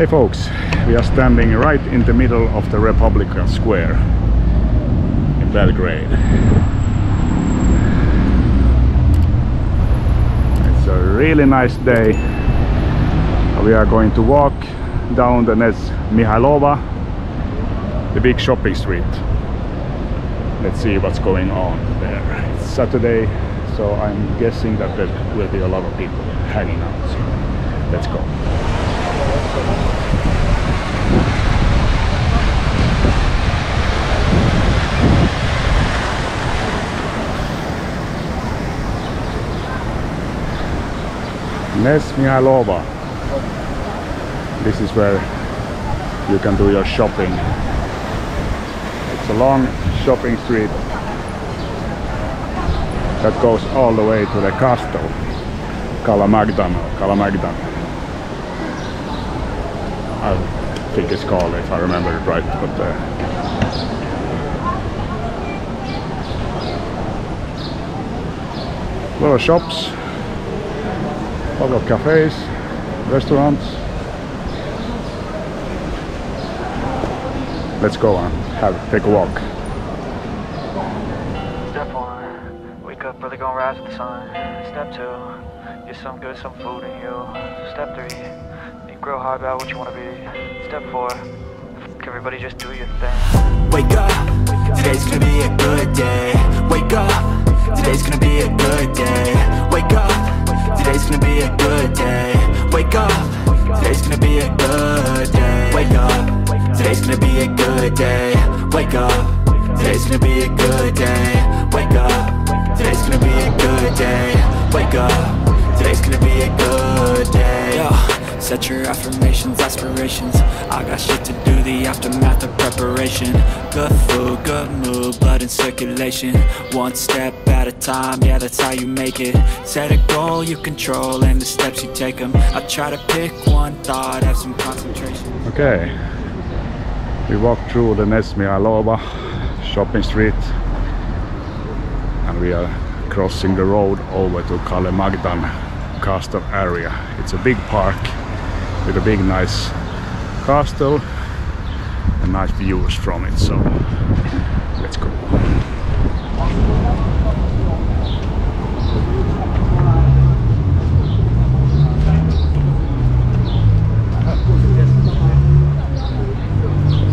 Hey folks, we are standing right in the middle of the Republican Square in Belgrade. It's a really nice day. We are going to walk down the Knez Mihailova, the big shopping street. Let's see what's going on there. It's Saturday, so I'm guessing that there will be a lot of people hanging out. So let's go. Knez. This is where you can do your shopping. It's a long shopping street that goes all the way to the castle, Kalemagdan, Kalemagdan. I think it's called, if I remember it right, but uh, a lot of shops, a lot of cafes, restaurants. Let's go and have take a walk. Step one, wake up early, gonna rise with the sun. Step two, get some good, some food in you. Step three, real hard about what you wanna be. Step four, everybody just do your thing. Wake up, today's gonna be a good day. Wake up, today's gonna be a good day. Wake up, today's gonna be a good day. Wake up, today's gonna be a good day. Wake up, today's gonna be a good day. Wake up, today's gonna be a good day. Set your affirmations, aspirations. I got shit to do, the aftermath of preparation. Good food, good mood, blood in circulation. One step at a time, yeah, that's how you make it. Set a goal you control and the steps you take them. I try to pick one thought, have some concentration. Okay, we walked through the Knez Mihailova shopping street and we are crossing the road over to Kalemagdan castle area. It's a big park with a big nice castle and nice views from it so let's go.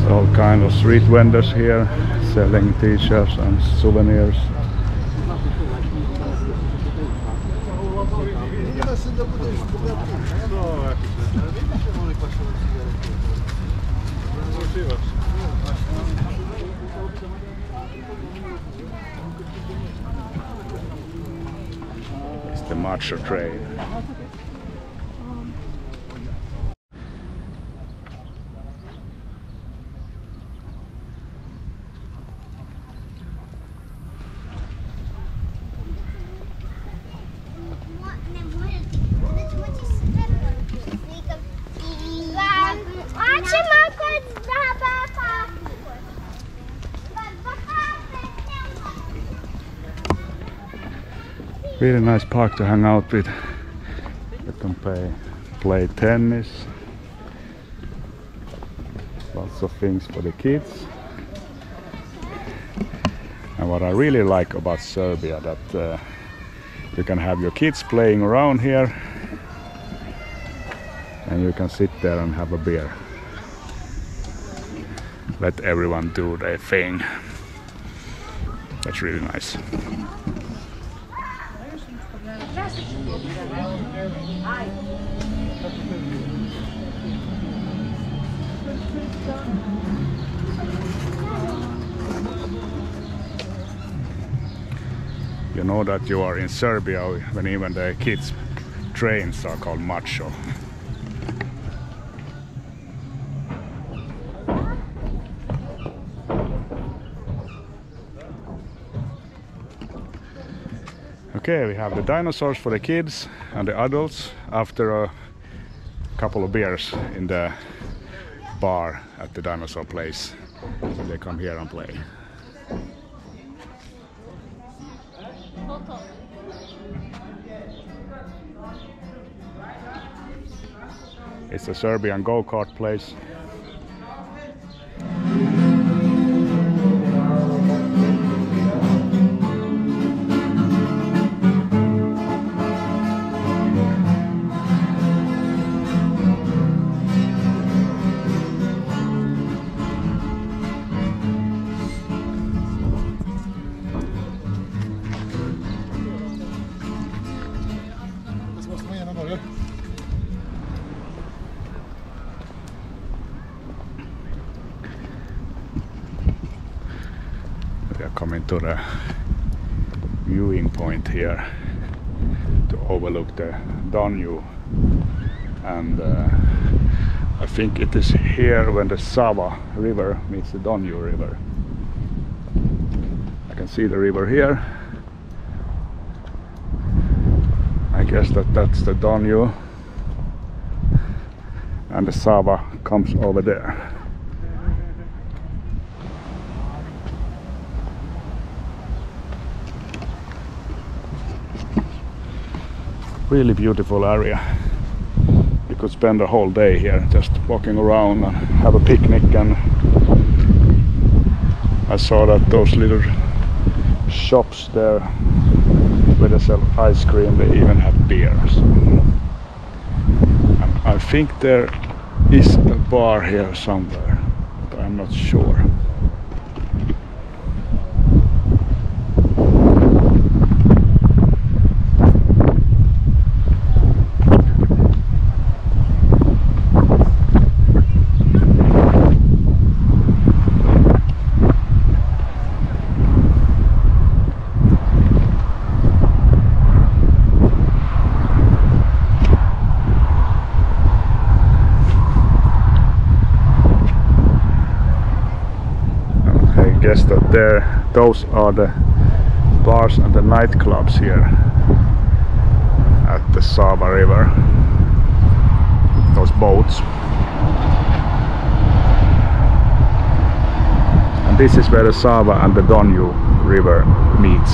All kind of street vendors here selling t-shirts and souvenirs. It's the marcher train. Really nice park to hang out with. You can play, play tennis. Lots of things for the kids. And what I really like about Serbia that uh, you can have your kids playing around here and you can sit there and have a beer. Let everyone do their thing. That's really nice. You know that you are in Serbia when even the kids trains are called macho. Okay, we have the dinosaurs for the kids and the adults after a couple of beers in the bar at the dinosaur place. They come here and play. It's a Serbian go-kart place. We are coming to the viewing point here to overlook the Danube and uh, I think it is here when the Sava river meets the Danube river. I can see the river here. I guess that that's the Danube and the Sava comes over there. Really beautiful area. You could spend a whole day here just walking around and have a picnic and I saw that those little shops there where they sell ice cream they even have beers. I think there is a bar here somewhere but I'm not sure. I guess that there those are the bars and the nightclubs here at the Sava River. Those boats. And this is where the Sava and the Danube River meets,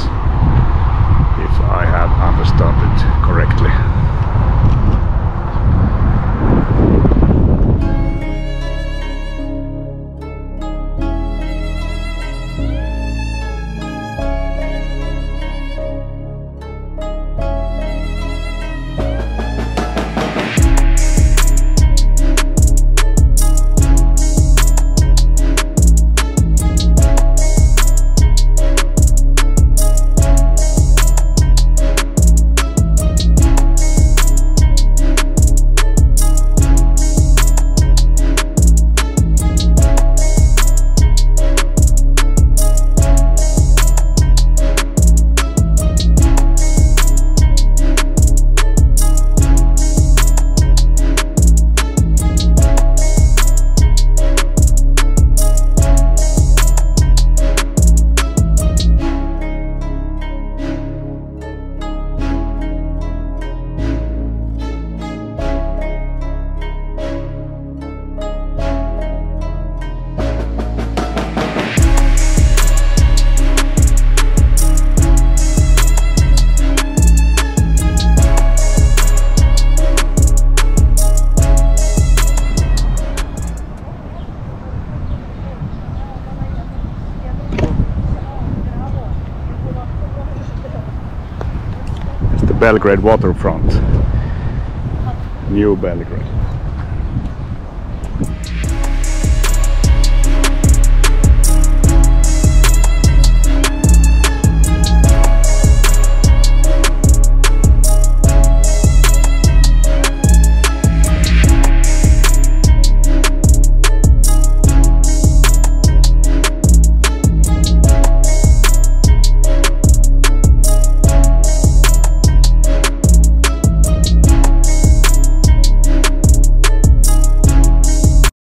Belgrade waterfront. New Belgrade.